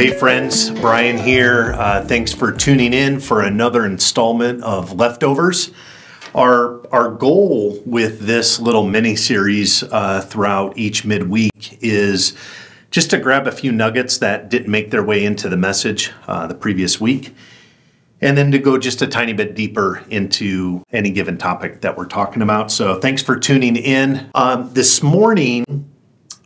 hey, friends, Brian here. Uh, thanks for tuning in for another installment of Leftovers. Our, our goal with this little mini series uh, throughout each midweek is just to grab a few nuggets that didn't make their way into the message uh, the previous week, and then to go just a tiny bit deeper into any given topic that we're talking about. So, thanks for tuning in. Um, this morning,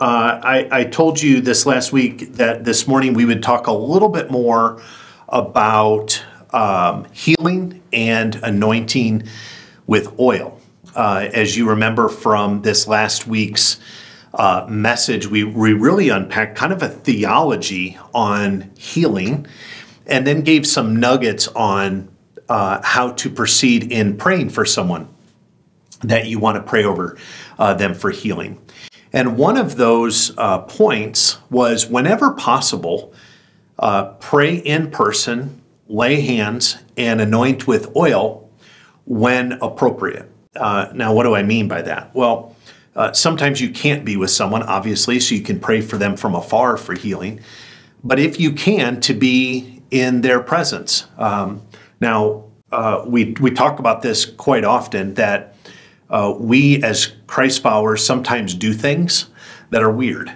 uh, I, I, told you this last week that this morning we would talk a little bit more about um, healing and anointing with oil. Uh, as you remember from this last week's uh, message, we, we really unpacked kind of a theology on healing and then gave some nuggets on uh, how to proceed in praying for someone that you want to pray over uh, them for healing. And one of those uh, points was whenever possible, uh, pray in person, lay hands, and anoint with oil when appropriate. Uh, now, what do I mean by that? Well, uh, sometimes you can't be with someone, obviously, so you can pray for them from afar for healing. But if you can, to be in their presence. Um, now, uh, we, we talk about this quite often that uh, we as Christ followers sometimes do things that are weird.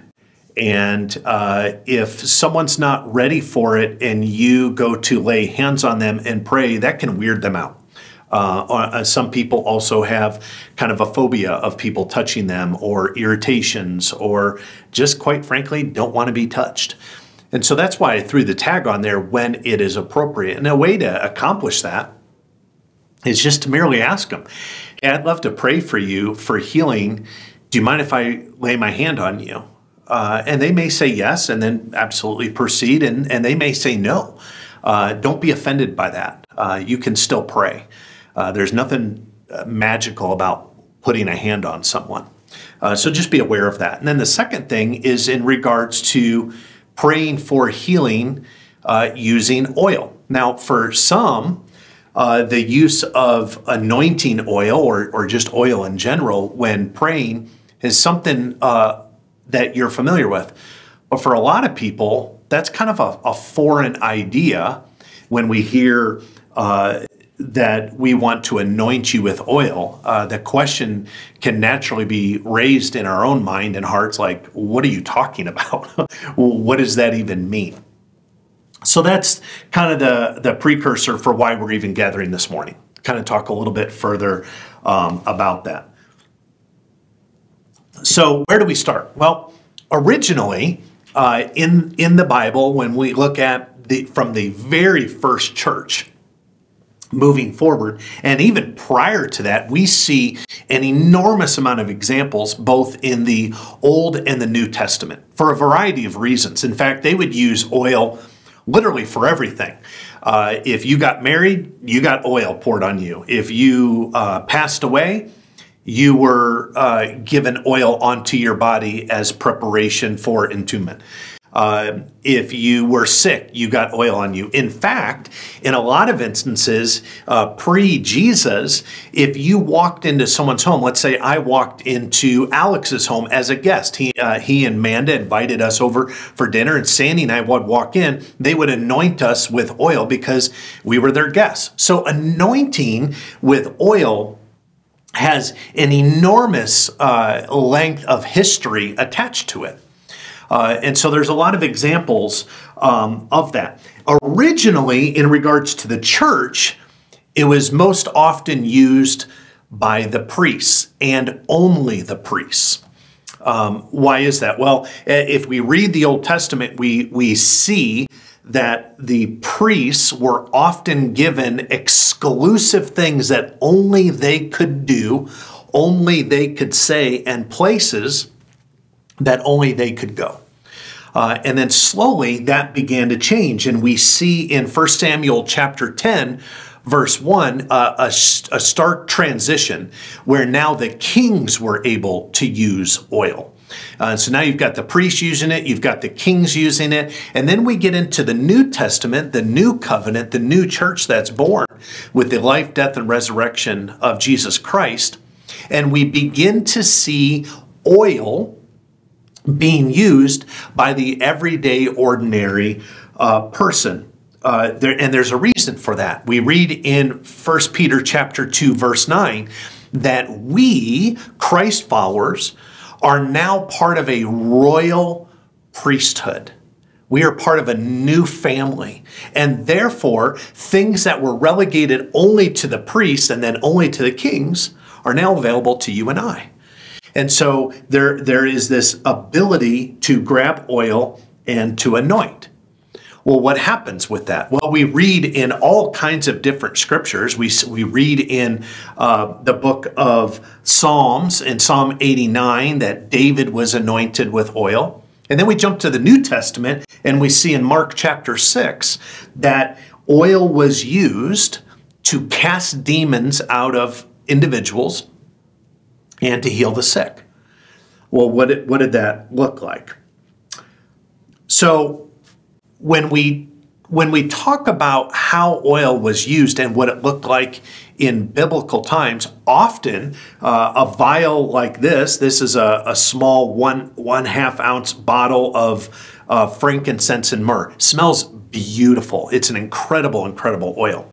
And uh, if someone's not ready for it and you go to lay hands on them and pray, that can weird them out. Uh, uh some people also have kind of a phobia of people touching them or irritations or just quite frankly don't want to be touched. And so that's why I threw the tag on there when it is appropriate. And a way to accomplish that is just to merely ask them, I'd love to pray for you for healing. Do you mind if I lay my hand on you? Uh, and they may say yes and then absolutely proceed, and, and they may say no. Uh, don't be offended by that. Uh, you can still pray. Uh, there's nothing uh, magical about putting a hand on someone. Uh, so just be aware of that. And then the second thing is in regards to praying for healing using oil. Now, for some, uh, the use of anointing oil or, or just oil in general when praying is something uh, that you're familiar with. But for a lot of people, that's kind of a, a foreign idea when we hear uh, that we want to anoint you with oil. Uh, the question can naturally be raised in our own mind and hearts like, what are you talking about? what does that even mean? So that's kind of the, the precursor for why we're even gathering this morning. Kind of talk a little bit further um, about that. So where do we start? Well, originally uh, in in the Bible, when we look at the from the very first church, moving forward. And even prior to that, we see an enormous amount of examples both in the Old and the New Testament for a variety of reasons. In fact, they would use oil literally for everything. Uh, if you got married, you got oil poured on you. If you uh, passed away, you were uh, given oil onto your body as preparation for entombment. Uh, if you were sick, you got oil on you. In fact, in a lot of instances, uh, pre Jesus, if you walked into someone's home, let's say I walked into Alex's home as a guest, he, uh, he and Manda invited us over for dinner, and Sandy and I would walk in, they would anoint us with oil because we were their guests. So, anointing with oil has an enormous uh, length of history attached to it. Uh, and so there's a lot of examples um, of that. Originally, in regards to the church, it was most often used by the priests and only the priests. Um, why is that? Well, if we read the Old Testament, we, we see that the priests were often given exclusive things that only they could do, only they could say, and places that only they could go. Uh, and then slowly that began to change. And we see in 1 Samuel chapter 10, verse 1, uh, a, a stark transition where now the kings were able to use oil. Uh, so now you've got the priests using it, you've got the kings using it, and then we get into the New Testament, the new covenant, the new church that's born with the life, death, and resurrection of Jesus Christ. And we begin to see oil being used by the everyday, ordinary uh, person. Uh, there, and there's a reason for that. We read in 1 Peter chapter 2, verse 9, that we, Christ followers, are now part of a royal priesthood. We are part of a new family. And therefore, things that were relegated only to the priests and then only to the kings are now available to you and I. And so there, there is this ability to grab oil and to anoint. Well, what happens with that? Well, we read in all kinds of different scriptures. We, we read in uh, the book of Psalms, in Psalm 89, that David was anointed with oil. And then we jump to the New Testament and we see in Mark chapter 6 that oil was used to cast demons out of individuals and to heal the sick. Well, what did, what did that look like? So when we when we talk about how oil was used and what it looked like in biblical times, often uh, a vial like this, this is a, a, small one one half ounce bottle of uh, frankincense and myrrh, smells beautiful. It's an incredible, incredible oil.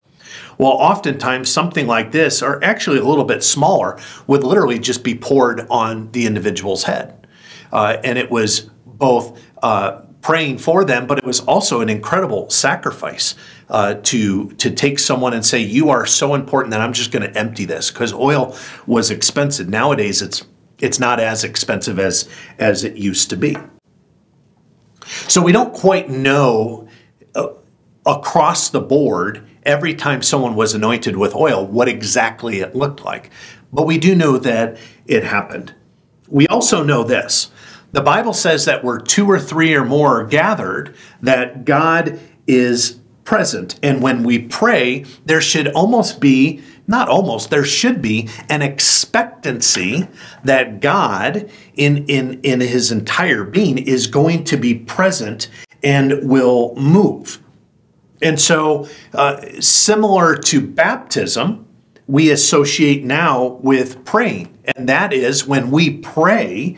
Well, oftentimes something like this, or actually a little bit smaller, would literally just be poured on the individual's head. Uh, and it was both uh, praying for them, but it was also an incredible sacrifice uh, to to take someone and say, "You are so important that I'm just going to empty this," because oil was expensive. Nowadays, it's it's not as expensive as as it used to be. So we don't quite know uh, across the board every time someone was anointed with oil what exactly it looked like. But we do know that it happened. We also know this. The Bible says that where two or three or more are gathered, that God is present. And when we pray, there should almost be, not almost, there should be an expectancy that God, in, in, in his entire being, is going to be present and will move. And so, uh, similar to baptism, we associate now with praying. And that is when we pray,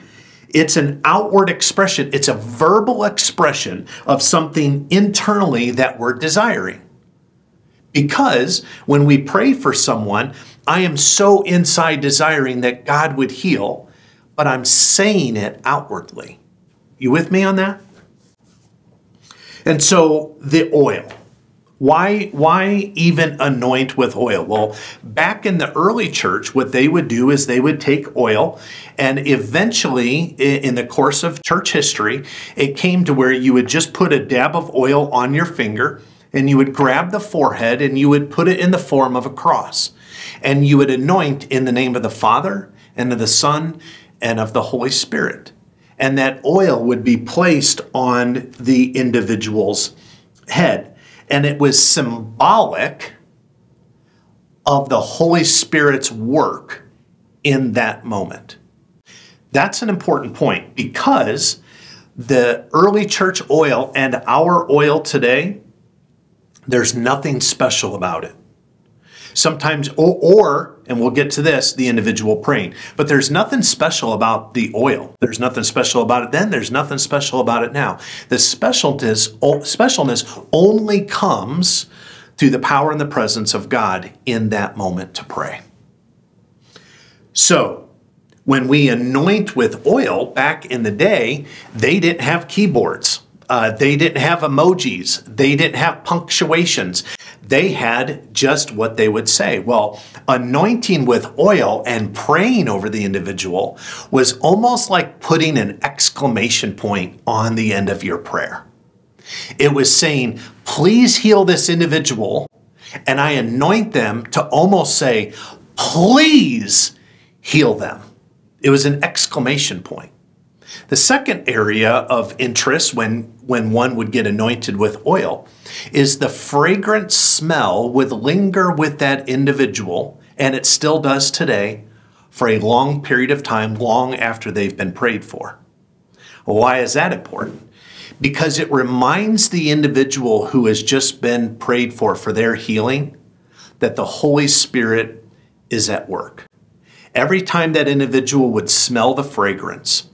it's an outward expression, it's a verbal expression of something internally that we're desiring. Because when we pray for someone, I am so inside desiring that God would heal, but I'm saying it outwardly. You with me on that? And so the oil. Why, why even anoint with oil? Well, back in the early church, what they would do is they would take oil, and eventually, in the course of church history, it came to where you would just put a dab of oil on your finger, and you would grab the forehead and you would put it in the form of a cross. And you would anoint in the name of the Father, and of the Son, and of the Holy Spirit. And that oil would be placed on the individual's head and it was symbolic of the Holy Spirit's work in that moment. That's an important point because the early church oil and our oil today, there's nothing special about it. Sometimes, or, or, and we'll get to this, the individual praying. But there's nothing special about the oil. There's nothing special about it then. There's nothing special about it now. The specialness, specialness only comes through the power and the presence of God in that moment to pray. So, when we anoint with oil back in the day, they didn't have keyboards. Uh, they didn't have emojis. They didn't have punctuations. They had just what they would say. Well, anointing with oil and praying over the individual was almost like putting an exclamation point on the end of your prayer. It was saying, please heal this individual. And I anoint them to almost say, please heal them. It was an exclamation point. The second area of interest when, when one would get anointed with oil is the fragrant smell would linger with that individual, and it still does today, for a long period of time, long after they've been prayed for. Why is that important? Because it reminds the individual who has just been prayed for for their healing that the Holy Spirit is at work. Every time that individual would smell the fragrance,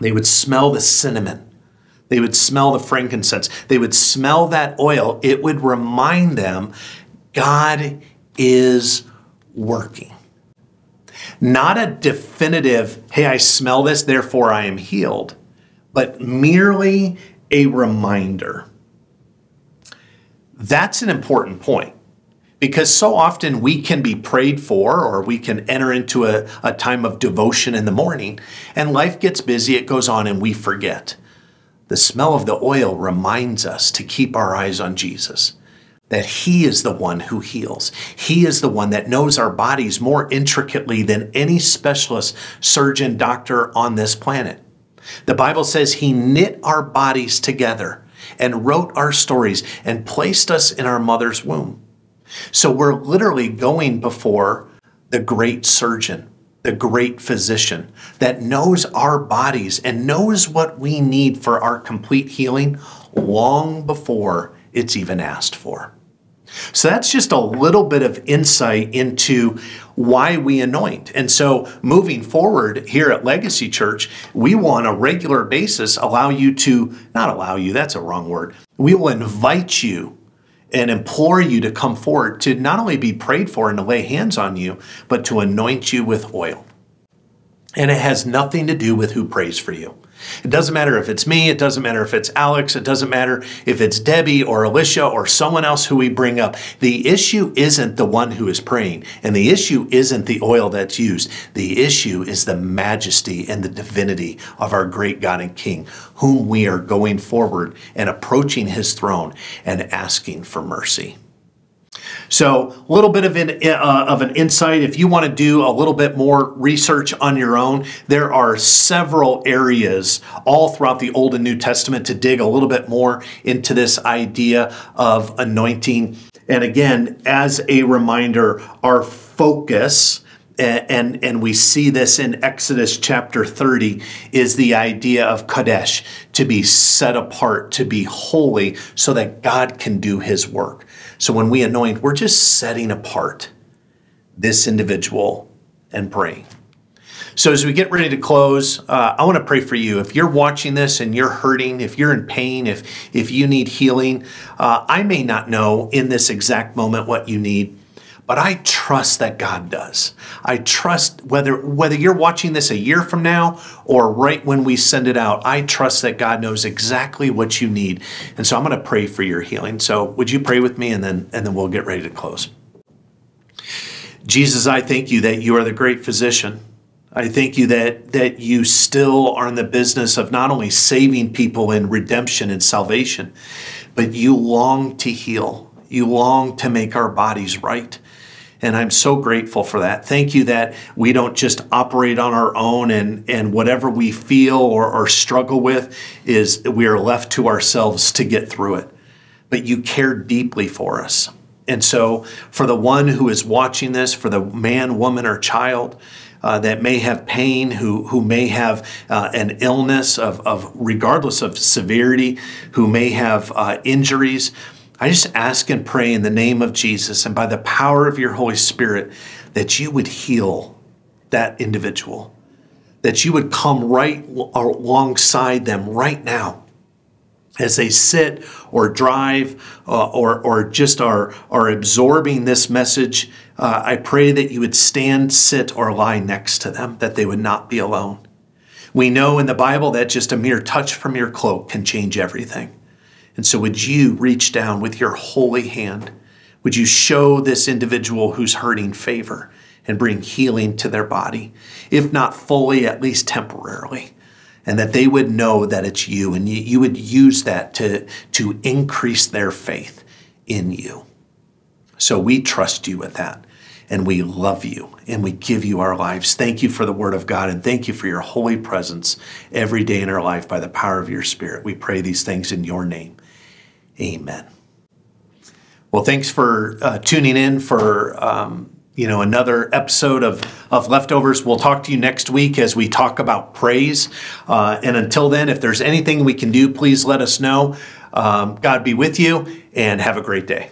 they would smell the cinnamon, They would smell the frankincense. They would smell that oil. It would remind them God is working. Not a definitive, hey, I smell this, therefore I am healed, but merely a reminder. That's an important point because so often we can be prayed for or we can enter into a, a time of devotion in the morning and life gets busy, it goes on, and we forget. The smell of the oil reminds us to keep our eyes on Jesus, that He is the one who heals. He is the one that knows our bodies more intricately than any specialist, surgeon, doctor on this planet. The Bible says He knit our bodies together and wrote our stories and placed us in our mother's womb. So we're literally going before the great surgeon, the great physician that knows our bodies and knows what we need for our complete healing long before it's even asked for. So that's just a little bit of insight into why we anoint. And so moving forward here at Legacy Church, we will on a regular basis allow you to, not allow you, that's a wrong word. We will invite you and implore you to come forward to not only be prayed for and to lay hands on you, but to anoint you with oil. And it has nothing to do with who prays for you. It doesn't matter if it's me, it doesn't matter if it's Alex, it doesn't matter if it's Debbie or Alicia or someone else who we bring up. The issue isn't the one who is praying, and the issue isn't the oil that's used. The issue is the majesty and the divinity of our great God and King, whom we are going forward and approaching his throne and asking for mercy. So, a little bit of an, uh, of an insight. If you want to do a little bit more research on your own, there are several areas all throughout the Old and New Testament to dig a little bit more into this idea of anointing. And again, as a reminder, our focus and, and we see this in Exodus chapter 30, is the idea of Kadesh, to be set apart, to be holy, so that God can do his work. So when we anoint, we're just setting apart this individual and praying. So as we get ready to close, uh, I want to pray for you. If you're watching this and you're hurting, if you're in pain, if if you need healing, uh, I may not know in this exact moment what you need, but I trust that God does. I trust whether whether you're watching this a year from now or right when we send it out, I trust that God knows exactly what you need. And so I'm going to pray for your healing. So would you pray with me and then and then we'll get ready to close. Jesus, I thank you that you are the great physician. I thank you that that you still are in the business of not only saving people in redemption and salvation, but you long to heal. You long to make our bodies right. And I'm so grateful for that. Thank you that we don't just operate on our own and, and whatever we feel or, or struggle with is we are left to ourselves to get through it. But you care deeply for us. And so, for the one who is watching this, for the man, woman, or child uh, that may have pain, who, who may have uh, an illness of, of regardless of severity, who may have uh, injuries, I just ask and pray in the name of Jesus and by the power of your Holy Spirit that you would heal that individual, that you would come right alongside them right now as they sit or drive uh, or, or just are, are absorbing this message. Uh, I pray that you would stand, sit, or lie next to them, that they would not be alone. We know in the Bible that just a mere touch from your cloak can change everything. And so, would you reach down with your holy hand? Would you show this individual who's hurting favor and bring healing to their body, if not fully, at least temporarily? And that they would know that it's you, and you, would use that to, to increase their faith in you. So we trust you with that and we love you and we give you our lives. Thank you for the Word of God and thank you for your holy presence every day in our life by the power of your Spirit. We pray these things in your name. Amen. Well, thanks for uh, tuning in for um, you know another episode of of leftovers. We'll talk to you next week as we talk about praise. Uh, and until then, if there's anything we can do, please let us know. Um, God be with you, and have a great day.